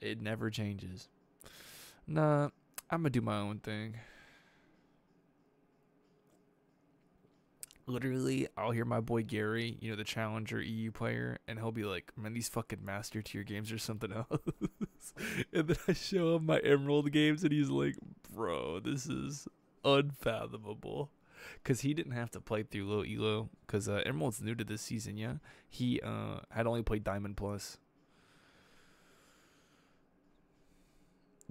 It never changes. Nah, I'm gonna do my own thing. Literally, I'll hear my boy Gary, you know, the challenger EU player, and he'll be like, Man, these fucking master tier games are something else. and then I show him my Emerald games, and he's like, Bro, this is unfathomable. Because he didn't have to play through low elo, because uh, Emerald's new to this season, yeah? He uh, had only played Diamond Plus.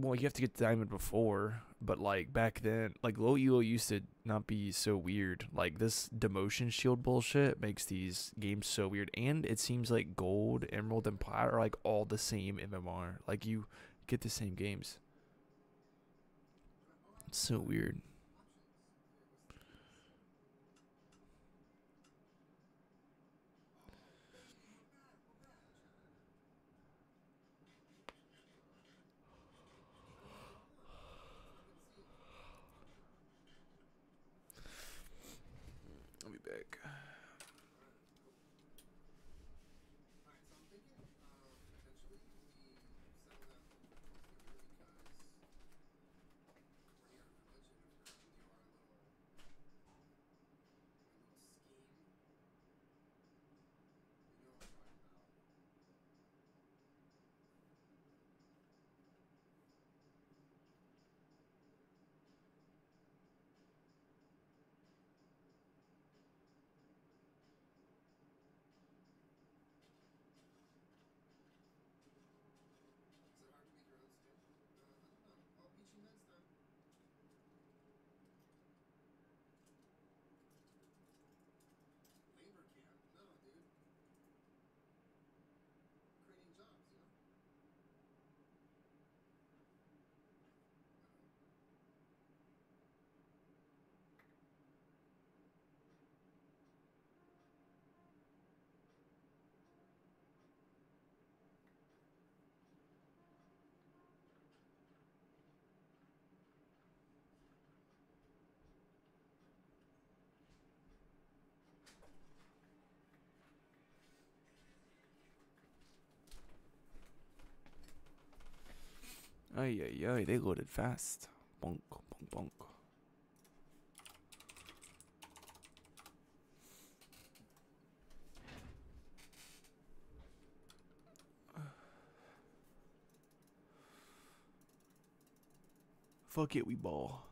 Well, you have to get diamond before, but like back then, like low elo used to not be so weird. Like this demotion shield bullshit makes these games so weird, and it seems like gold, emerald, and plat are like all the same MMR. Like you get the same games. It's so weird. Ay, ay, ay, they loaded fast. Bonk, bonk, bonk. Fuck it, we ball.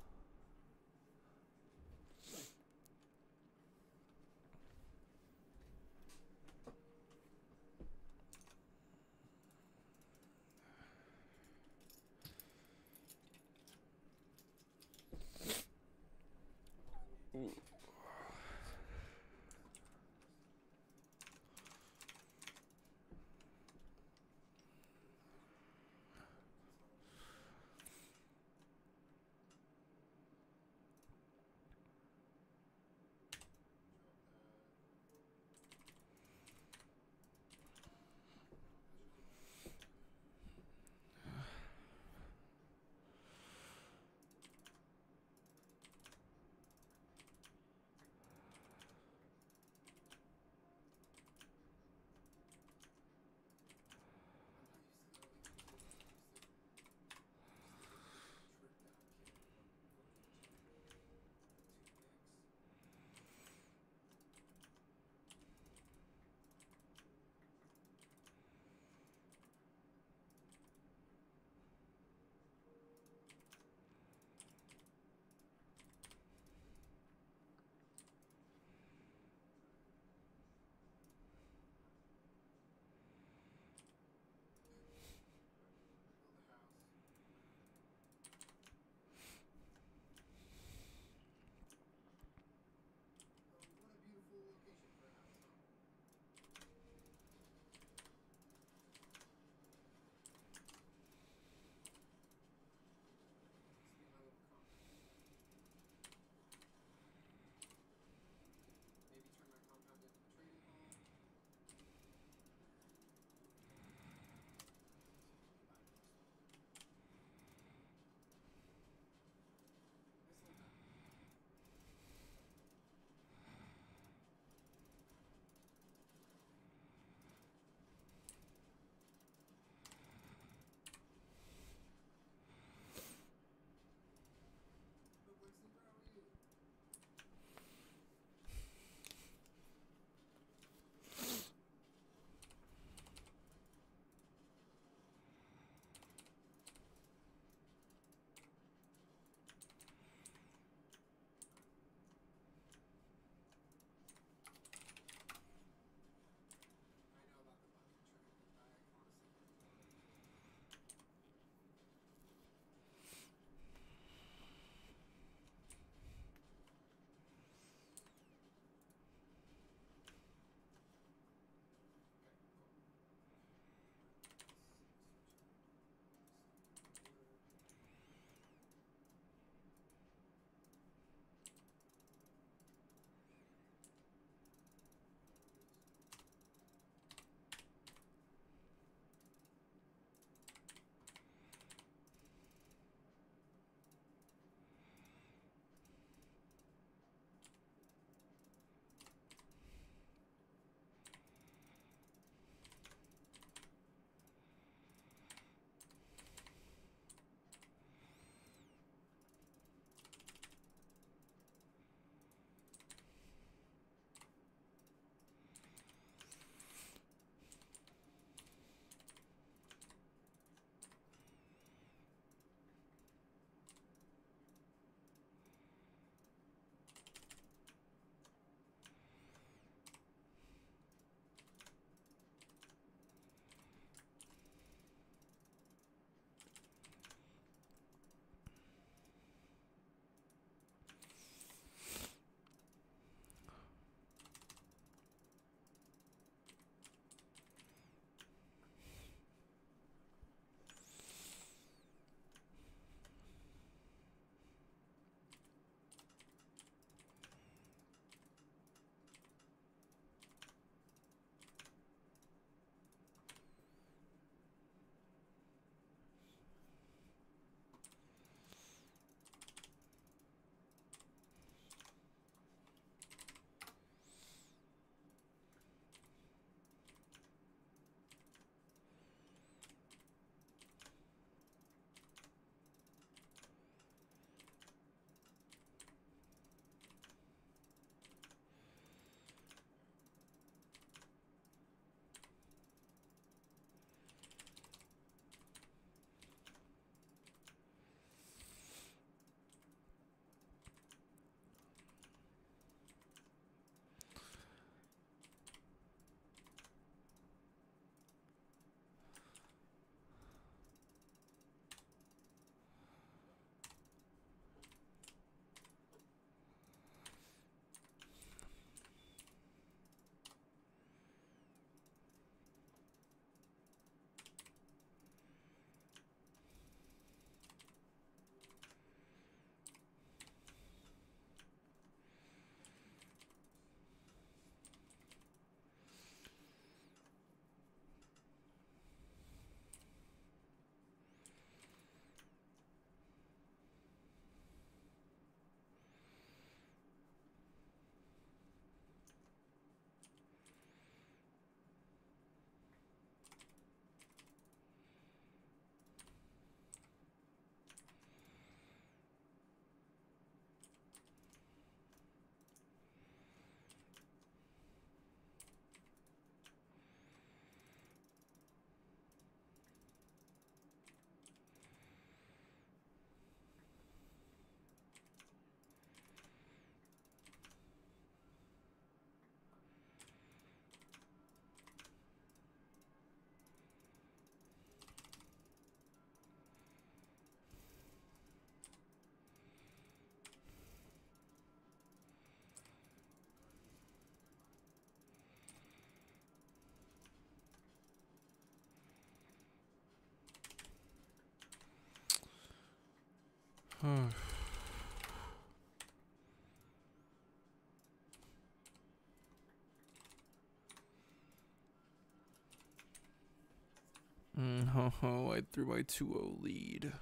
Mm, ho, ho, I threw my 2-0 lead.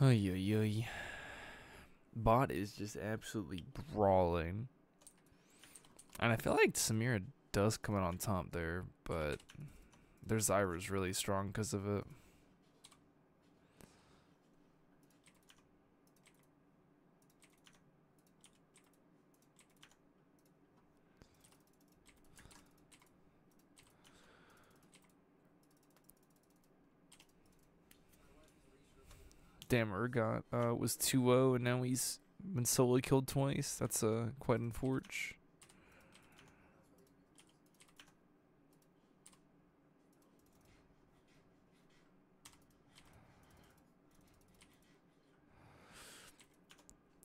Ay, ay, ay. Bot is just absolutely brawling. And I feel like Samira does come out on top there, but their Zyra's really strong because of it. Damn, Urgot uh, was 2-0 and now he's been solo killed twice. That's uh, quite unfortunate.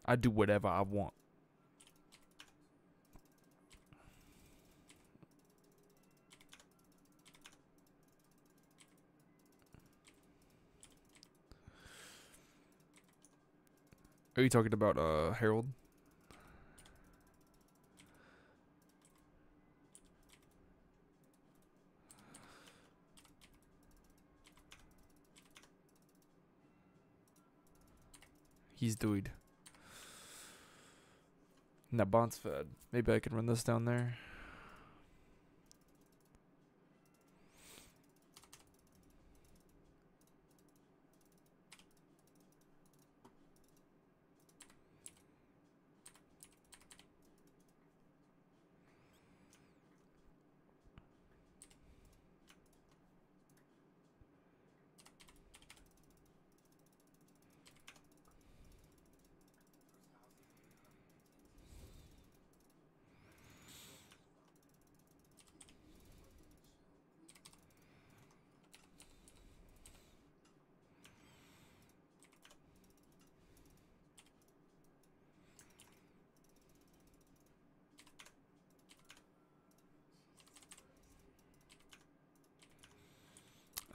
I do whatever I want. Are you talking about uh Harold? He's doing. That bond's fed. Maybe I can run this down there.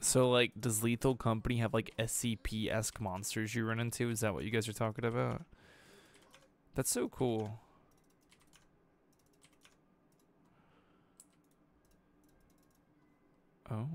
So like, does Lethal Company have like SCP esque monsters you run into? Is that what you guys are talking about? That's so cool. Oh.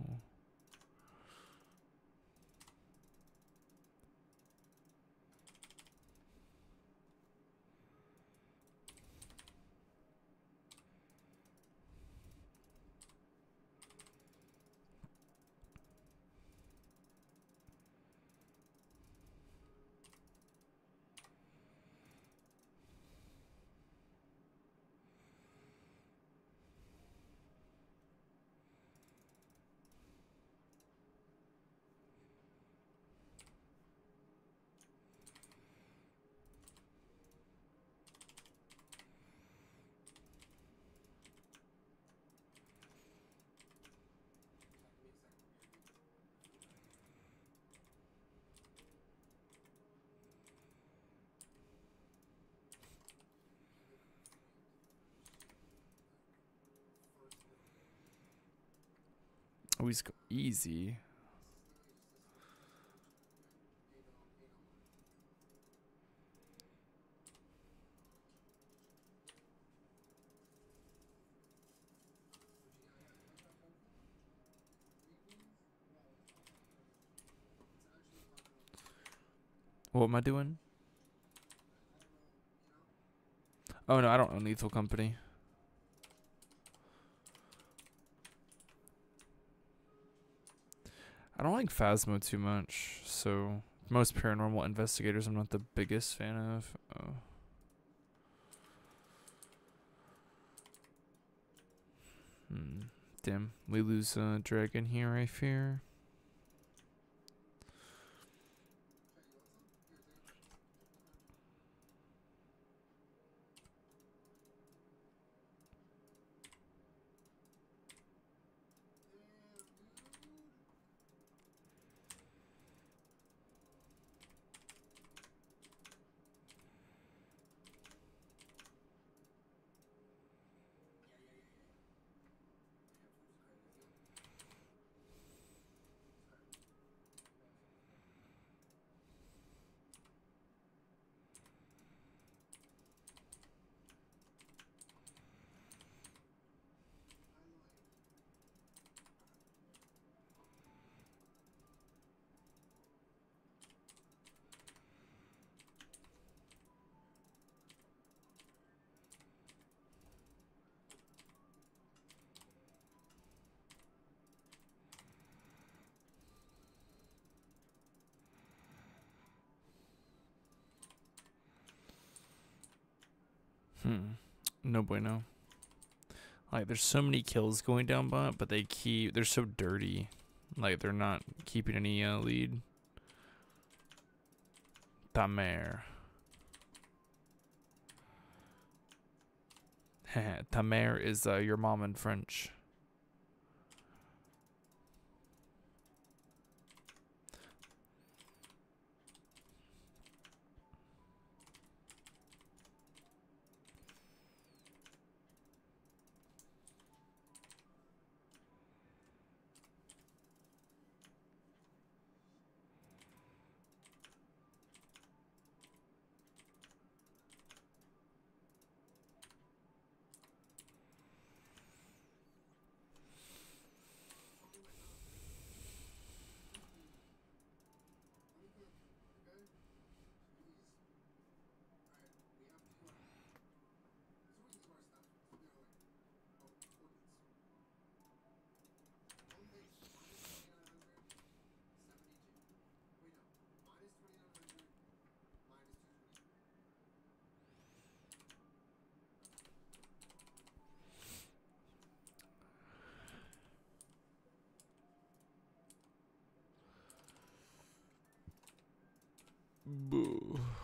Oh, he's easy. What am I doing? Oh no, I don't own Lethal Company. I don't like Phasmo too much, so most paranormal investigators I'm not the biggest fan of. Oh. Hmm. Damn, we lose a uh, dragon here, I fear. Hmm. No bueno. Like, there's so many kills going down bot, but they keep. They're so dirty. Like, they're not keeping any uh, lead. Tamer. Tamer is uh, your mom in French. Boo.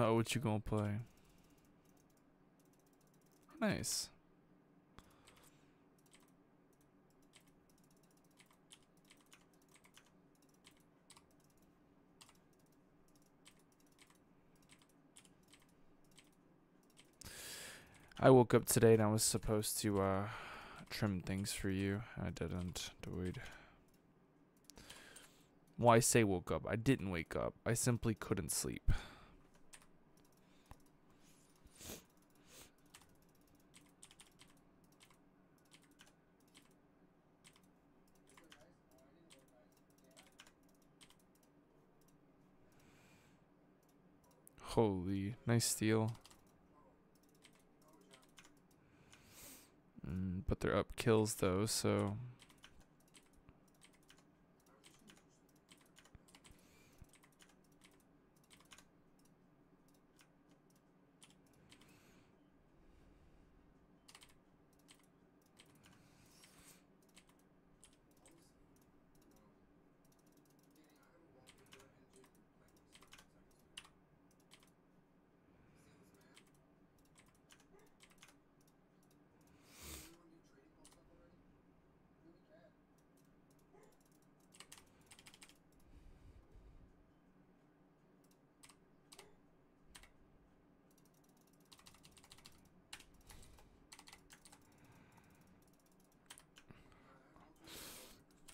Oh, what you gonna play? Nice. I woke up today and I was supposed to uh, trim things for you. I didn't, dude. Well, say woke up. I didn't wake up. I simply couldn't sleep. Holy, nice steal. Mm, but they're up kills though, so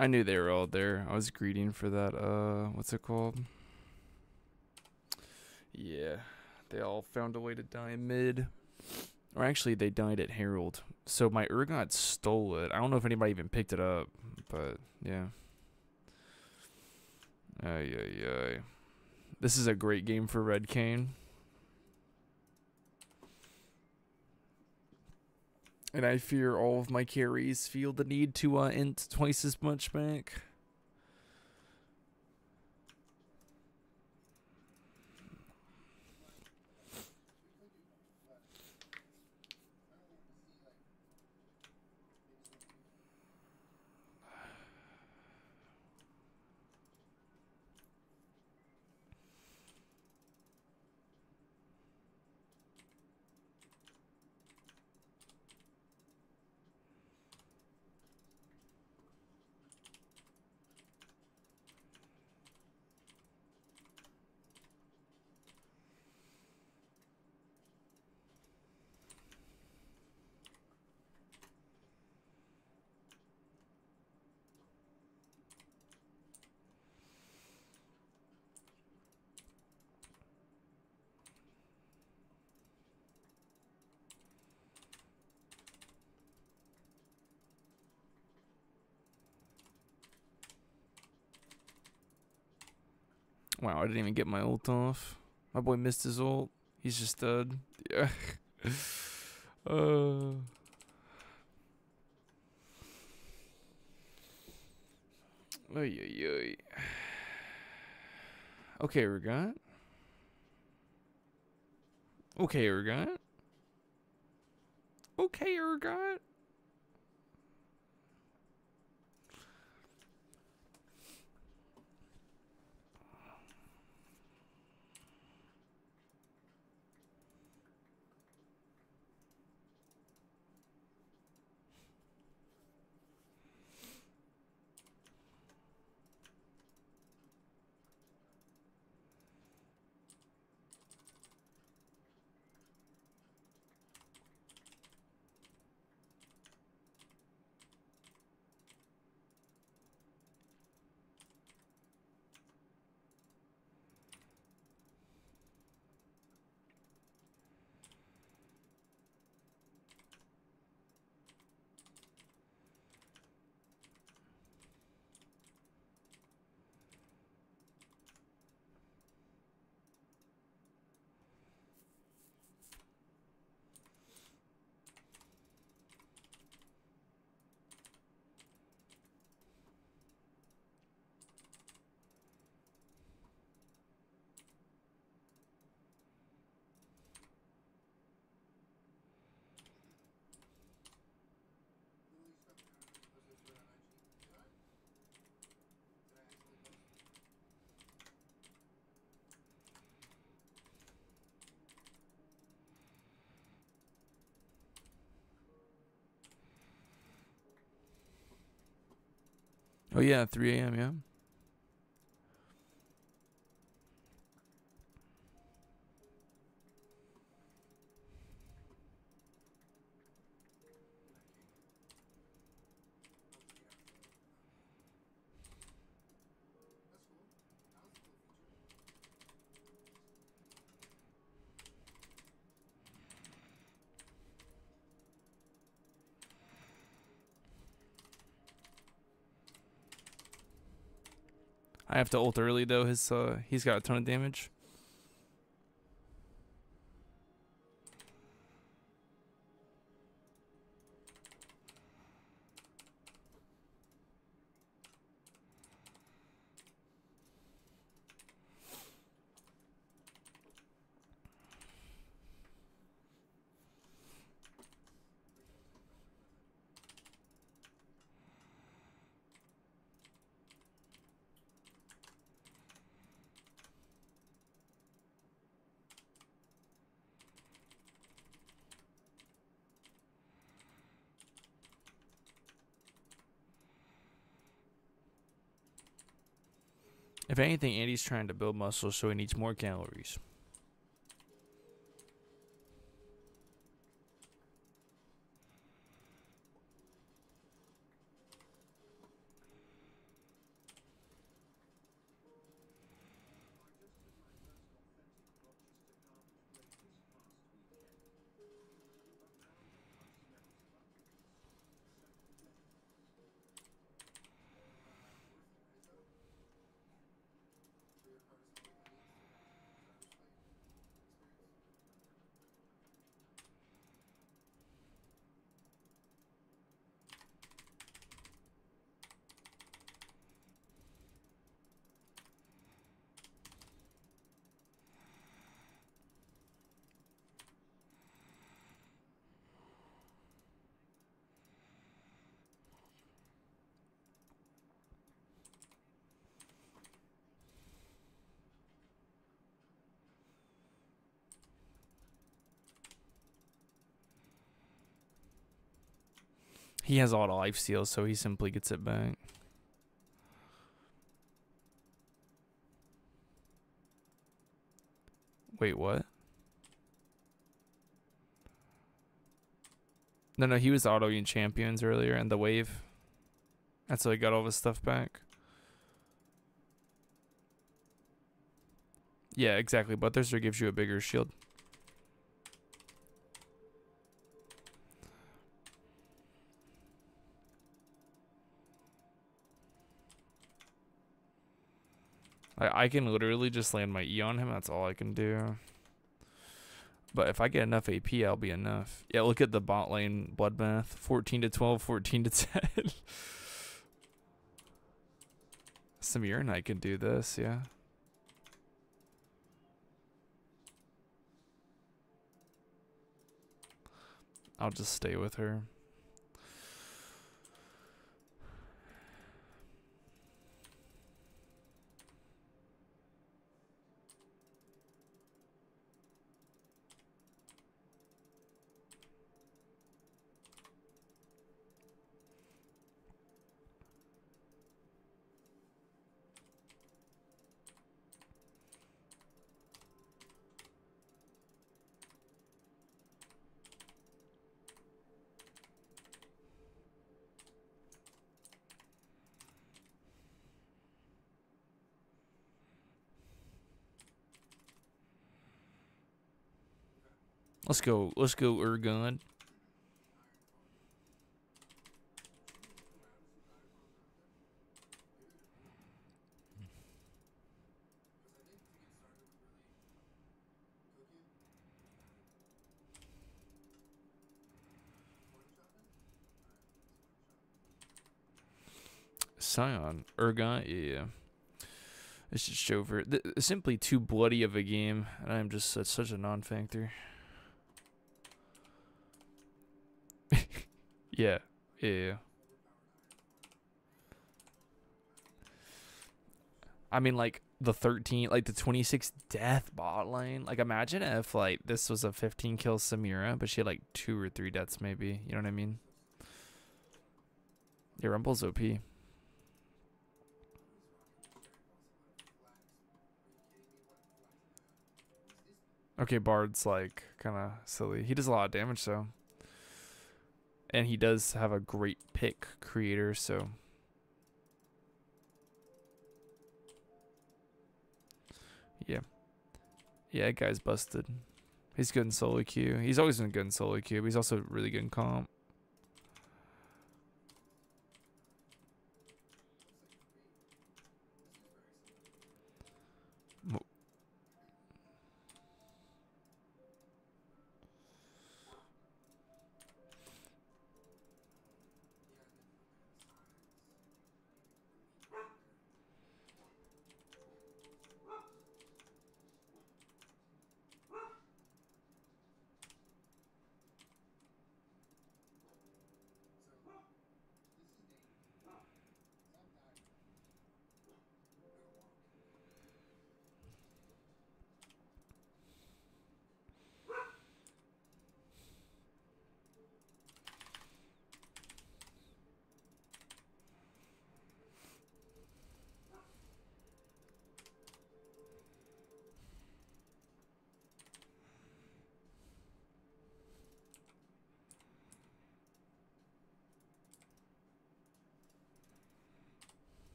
I knew they were all there. I was greeting for that. Uh, what's it called? Yeah, they all found a way to die mid. Or actually, they died at Herald. So my Urgot stole it. I don't know if anybody even picked it up, but yeah. Ay, ay, ay. This is a great game for Red Kayn. And I fear all of my carries feel the need to uh, int twice as much back. Wow, I didn't even get my ult off. My boy missed his ult. He's just dead. Yeah. uh. Oy, oy, oy. Okay, Urgot. Okay, Urgot. Okay, Urgot. Oh yeah, 3 a.m. Yeah. I have to ult early though. His uh, he's got a ton of damage. If anything, Andy's trying to build muscle, so he needs more calories. He has all the life steals, so he simply gets it back. Wait, what? No, no, he was autoing champions earlier in the wave. That's how he got all his stuff back. Yeah, exactly. But Thirster gives you a bigger shield. I I can literally just land my E on him. That's all I can do. But if I get enough AP, I'll be enough. Yeah, look at the bot lane bloodbath. 14 to 12, 14 to 10. Samir and I can do this, yeah. I'll just stay with her. Let's go. Let's go, Urgon. Sion, Urgon, yeah. It's just over. Th simply too bloody of a game, and I'm just such a non-factor. Yeah. Yeah. I mean, like the 13, like the 26 death bot lane. Like, imagine if like this was a 15 kill Samira, but she had like two or three deaths, maybe. You know what I mean? Yeah, Rumble's OP. Okay, Bard's like kind of silly. He does a lot of damage, though and he does have a great pick creator, so yeah, yeah, guy's busted. He's good in solo queue. He's always been good in solo queue, but he's also really good in comp.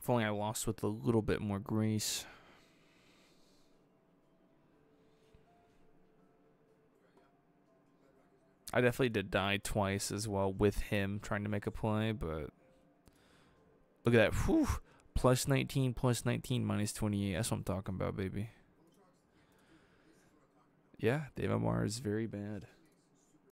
If only I lost with a little bit more grace. I definitely did die twice as well with him trying to make a play, but look at that. Whew. Plus 19, plus 19, minus 28. That's what I'm talking about, baby. Yeah, Dave Amar is very bad.